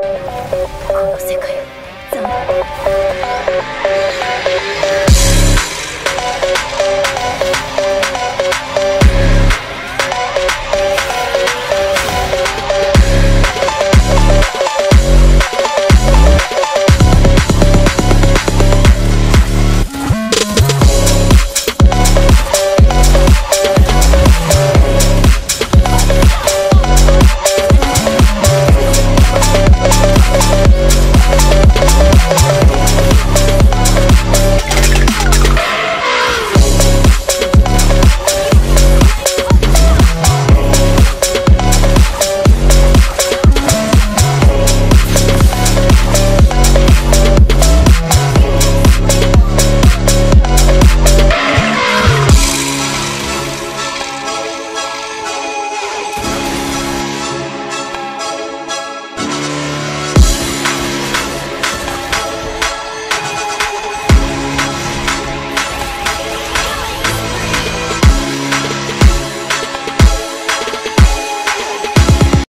この世界残念